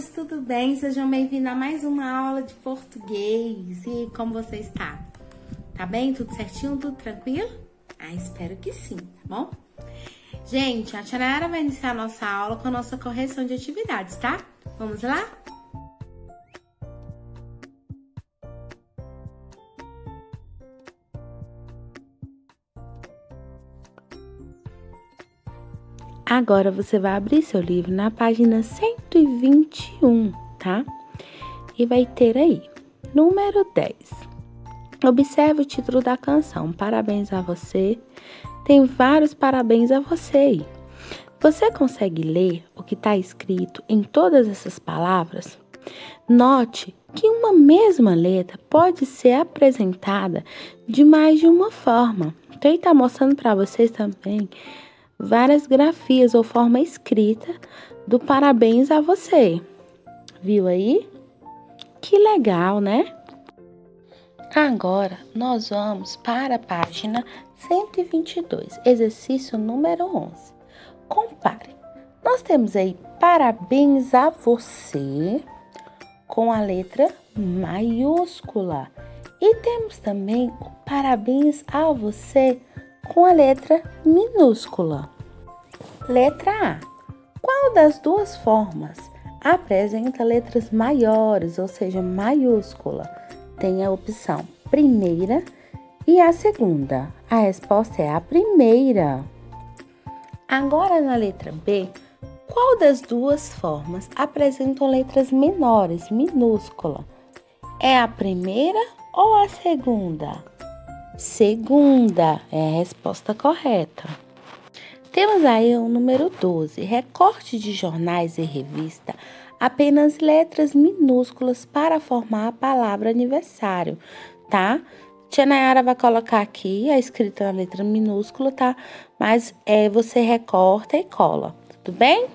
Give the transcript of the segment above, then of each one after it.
amores, tudo bem? Sejam bem-vindos a mais uma aula de português. E como você está? Tá bem? Tudo certinho? Tudo tranquilo? Ah, espero que sim, tá bom? Gente, a Tia Nayara vai iniciar a nossa aula com a nossa correção de atividades, tá? Vamos lá? Agora você vai abrir seu livro na página 121, tá? E vai ter aí, número 10. Observe o título da canção, Parabéns a você. Tem vários parabéns a você aí. Você consegue ler o que está escrito em todas essas palavras? Note que uma mesma letra pode ser apresentada de mais de uma forma. Então, ele está mostrando para vocês também várias grafias ou forma escrita do parabéns a você. Viu aí? Que legal, né? Agora nós vamos para a página 122, exercício número 11. Compare. Nós temos aí parabéns a você com a letra maiúscula. E temos também o parabéns a você com a letra minúscula. Letra A. Qual das duas formas apresenta letras maiores, ou seja, maiúscula? Tem a opção primeira e a segunda. A resposta é a primeira. Agora na letra B, qual das duas formas apresentam letras menores, minúscula? É a primeira ou a segunda? Segunda é a resposta correta. Temos aí o número 12, recorte de jornais e revista, apenas letras minúsculas para formar a palavra aniversário, tá? Tia Nayara vai colocar aqui a escrita na letra minúscula, tá? Mas é, você recorta e cola, tudo bem?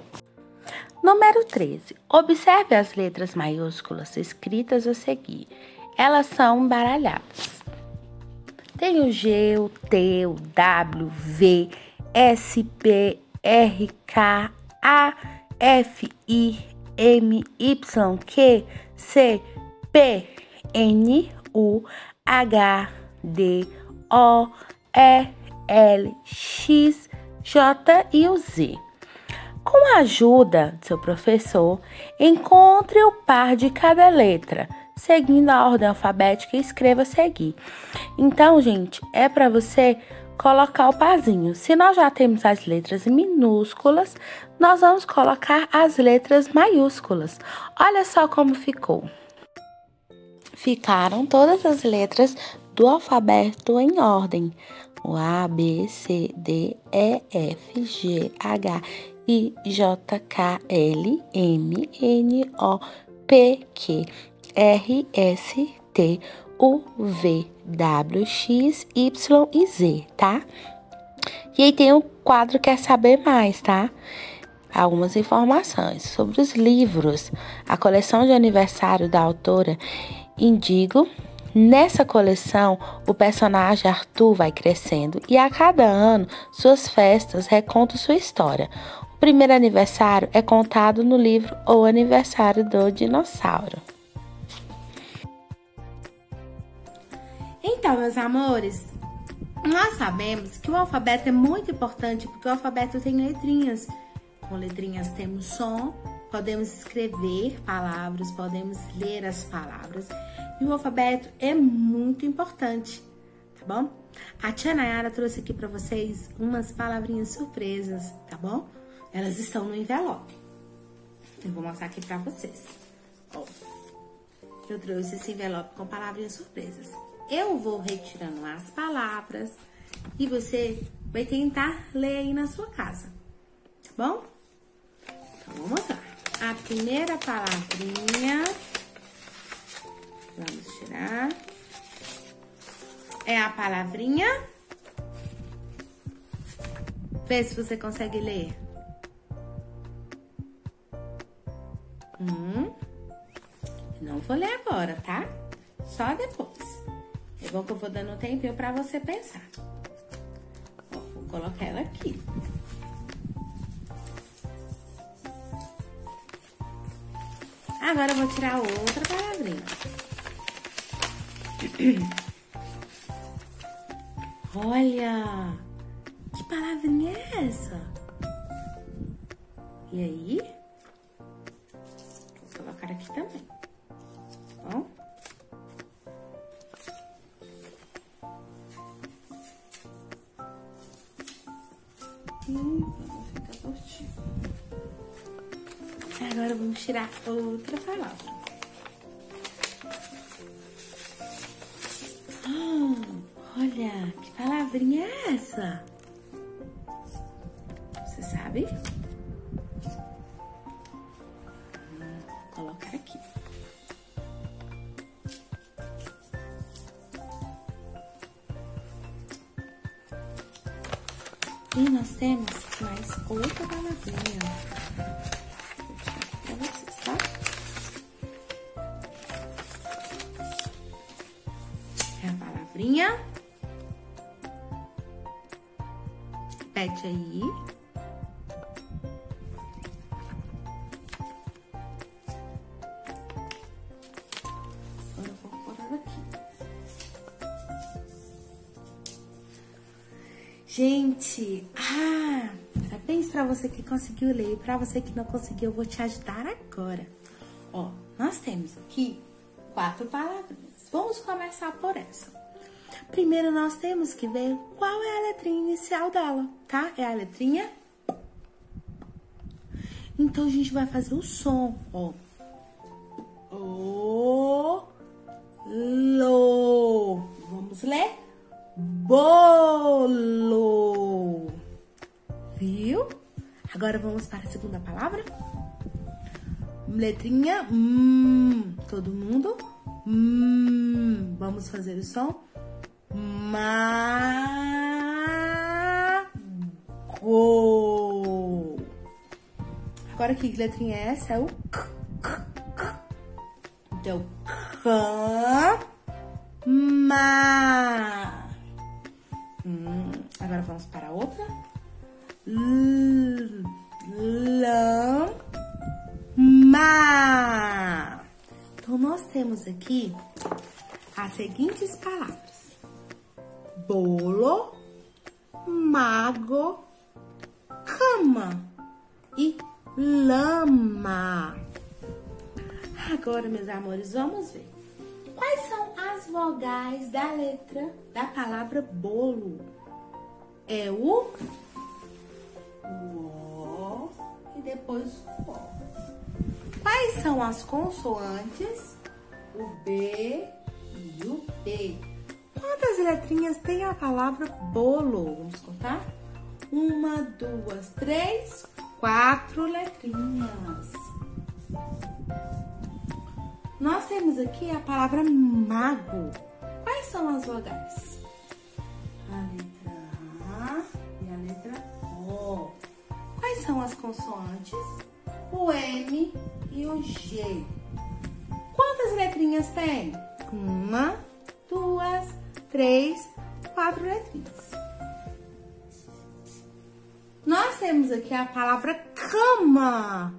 Número 13. Observe as letras maiúsculas escritas a seguir. Elas são baralhadas. Tem o G, o T, o W, V, S, P, R, K, A, F, I, M, Y, Q, C, P, N, U, H, D, O, E, L, X, J e o Z. Com a ajuda do seu professor, encontre o par de cada letra seguindo a ordem alfabética e escreva seguir. Então, gente, é para você colocar o parzinho. Se nós já temos as letras minúsculas, nós vamos colocar as letras maiúsculas. Olha só como ficou. Ficaram todas as letras do alfabeto em ordem. O A, B, C, D, E, F, G, H, I, J, K, L, M, N, O, P, Q, R, S, T, U, V, W, X, Y e Z, tá? E aí tem o quadro Quer Saber Mais, tá? Algumas informações sobre os livros. A coleção de aniversário da autora Indigo. Nessa coleção, o personagem Arthur vai crescendo e a cada ano suas festas recontam sua história. O primeiro aniversário é contado no livro O Aniversário do Dinossauro. Então, meus amores, nós sabemos que o alfabeto é muito importante porque o alfabeto tem letrinhas. Com letrinhas temos som, podemos escrever palavras, podemos ler as palavras. E o alfabeto é muito importante, tá bom? A tia Nayara trouxe aqui para vocês umas palavrinhas surpresas, tá bom? Elas estão no envelope. Eu vou mostrar aqui para vocês. Eu trouxe esse envelope com palavrinhas surpresas. Eu vou retirando as palavras e você vai tentar ler aí na sua casa, tá bom? Então, vamos lá. A primeira palavrinha, vamos tirar, é a palavrinha. Vê se você consegue ler. Hum, não vou ler agora, tá? Só depois. É bom que eu vou dando um tempinho pra você pensar. Ó, vou colocar ela aqui. Agora eu vou tirar outra palavrinha. Olha! Que palavrinha é essa? E aí? Vou colocar aqui também. Tá bom? Vamos tirar outra palavra. Oh, olha, que palavrinha é essa? Você sabe? Vou colocar aqui. E nós temos mais outra palavrinha. Palavrinha. Repete aí. Agora eu vou ela aqui. Gente, ah, parabéns pra você que conseguiu ler. E pra você que não conseguiu, eu vou te ajudar agora. Ó, nós temos aqui quatro palavras. Vamos começar por essa. Primeiro, nós temos que ver qual é a letrinha inicial dela, tá? É a letrinha. Então, a gente vai fazer o som, ó. O, lo. Vamos ler? Bolo. Viu? Agora vamos para a segunda palavra. Letrinha hum. Todo mundo? Hum. Vamos fazer o som? Mago. Agora que letrinha é essa? É o k, k, k. Então, cama. Hum, agora vamos para a outra. Lama. Então, nós temos aqui as seguintes palavras: bolo, mago, cama e lama. Agora, meus amores, vamos ver. Quais são as vogais da letra da palavra bolo? É o O e depois o O. Quais são as consoantes? O B e o B. Quantas letrinhas tem a palavra bolo? Vamos contar? Uma, duas, três, quatro letrinhas. Nós temos aqui a palavra mago. Quais são as vogais? A letra A e a letra O. Quais são as consoantes? O M e o G. Quantas letrinhas tem? Uma, três, quatro letrinhas. Nós temos aqui a palavra cama,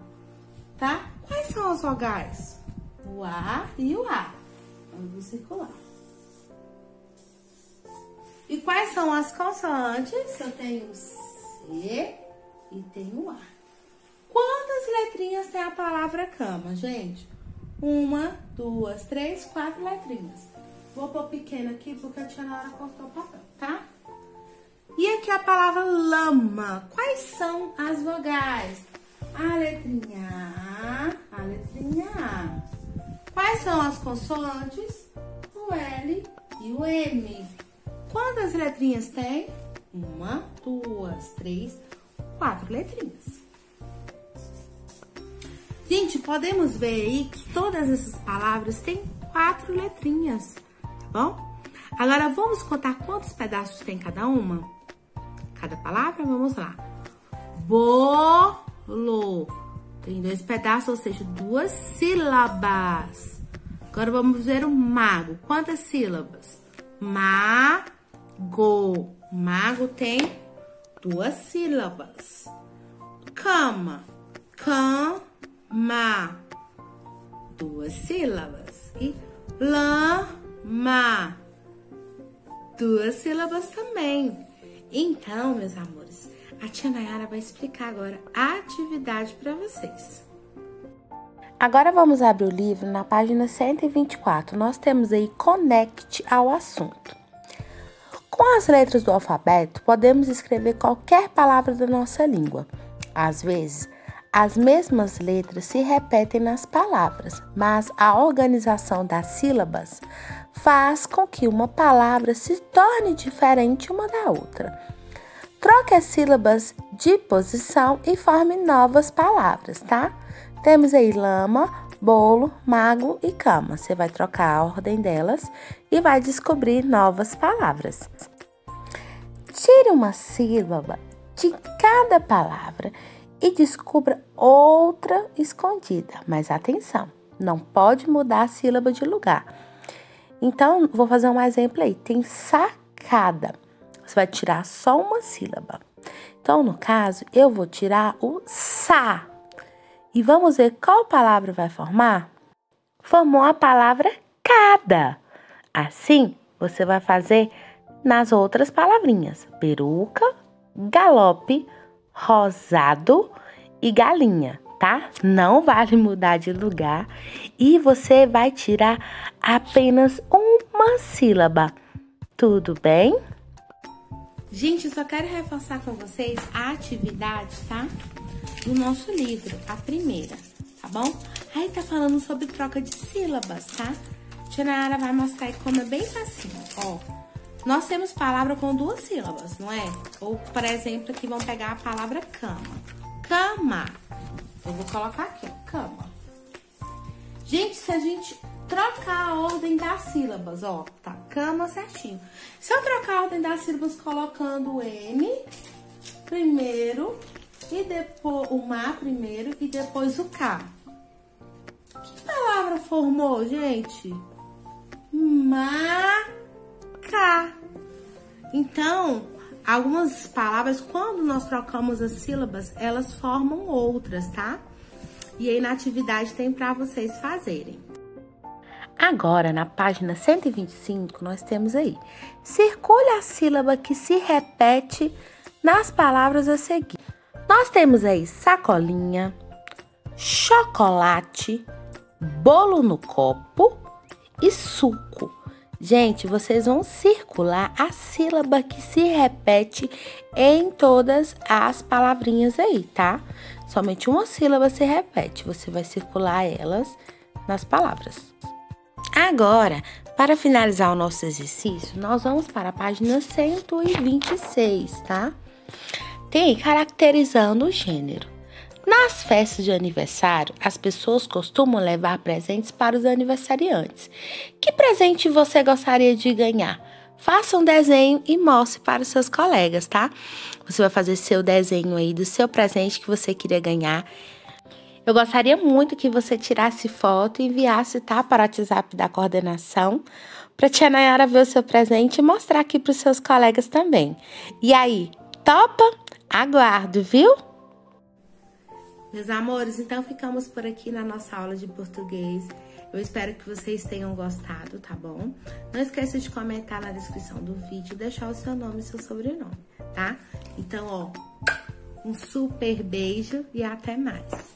tá? Quais são as vogais? O A e o A. Vamos circular. E quais são as consoantes? Eu tenho C e tenho A. Quantas letrinhas tem a palavra cama, gente? Uma, duas, três, quatro letrinhas. Vou pôr pequeno aqui porque a tia Nara cortou o papel, tá? E aqui a palavra lama. Quais são as vogais? A letrinha A, a letrinha A. Quais são as consoantes? O L e o M. Quantas letrinhas tem? Uma, duas, três, quatro letrinhas. Gente, podemos ver aí que todas essas palavras têm quatro letrinhas, bom? Agora, vamos contar quantos pedaços tem cada uma? Cada palavra? Vamos lá. Bolo. Tem dois pedaços, ou seja, duas sílabas. Agora, vamos ver o mago. Quantas sílabas? Mago. Mago tem duas sílabas. Cama. Cama. duas sílabas. E lama, duas sílabas também. Então, meus amores, a tia Nayara vai explicar agora a atividade para vocês. Agora vamos abrir o livro na página 124. Nós temos aí Conecte ao assunto. Com as letras do alfabeto, podemos escrever qualquer palavra da nossa língua. Às vezes, as mesmas letras se repetem nas palavras, mas a organização das sílabas faz com que uma palavra se torne diferente uma da outra. Troque as sílabas de posição e forme novas palavras, tá? Temos aí lama, bolo, mago e cama. Você vai trocar a ordem delas e vai descobrir novas palavras. Tire uma sílaba de cada palavra e descubra outra escondida. Mas atenção, não pode mudar a sílaba de lugar. Então, vou fazer um exemplo aí. Tem sacada. Você vai tirar só uma sílaba. Então, no caso, eu vou tirar o sa. E vamos ver qual palavra vai formar? Formou a palavra cada. Assim, você vai fazer nas outras palavrinhas: peruca, galope, rosado e galinha, tá? Não vale mudar de lugar e você vai tirar apenas uma sílaba. Tudo bem? Gente, eu só quero reforçar com vocês a atividade, tá? Do nosso livro, a primeira, tá bom? Aí tá falando sobre troca de sílabas, tá? Tia Nara vai mostrar aí como é bem facinho, ó. Nós temos palavra com duas sílabas, não é? Ou, por exemplo, aqui vamos pegar a palavra cama. Cama. Eu vou colocar aqui, ó, cama. Gente, se a gente trocar a ordem das sílabas, ó, tá cama certinho. Se eu trocar a ordem das sílabas colocando M primeiro e depois o Ma primeiro e depois o K. Que palavra formou, gente? Ma Então, algumas palavras, quando nós trocamos as sílabas, elas formam outras, tá? E aí na atividade tem para vocês fazerem. Agora, na página 125, nós temos aí: circule a sílaba que se repete nas palavras a seguir. Nós temos aí sacolinha, chocolate, bolo no copo e suco. Gente, vocês vão circular a sílaba que se repete em todas as palavrinhas aí, tá? Somente uma sílaba se repete, você vai circular elas nas palavras. Agora, para finalizar o nosso exercício, nós vamos para a página 126, tá? Tem caracterizando o gênero. Nas festas de aniversário, as pessoas costumam levar presentes para os aniversariantes. Que presente você gostaria de ganhar? Faça um desenho e mostre para os seus colegas, tá? Você vai fazer seu desenho aí do seu presente que você queria ganhar. Eu gostaria muito que você tirasse foto e enviasse, tá, para o WhatsApp da coordenação, para a tia Nayara ver o seu presente e mostrar aqui para os seus colegas também. E aí, topa? Aguardo, viu? Meus amores, então ficamos por aqui na nossa aula de português. Eu espero que vocês tenham gostado, tá bom? Não esqueça de comentar na descrição do vídeo, deixar o seu nome e seu sobrenome, tá? Então, ó, um super beijo e até mais!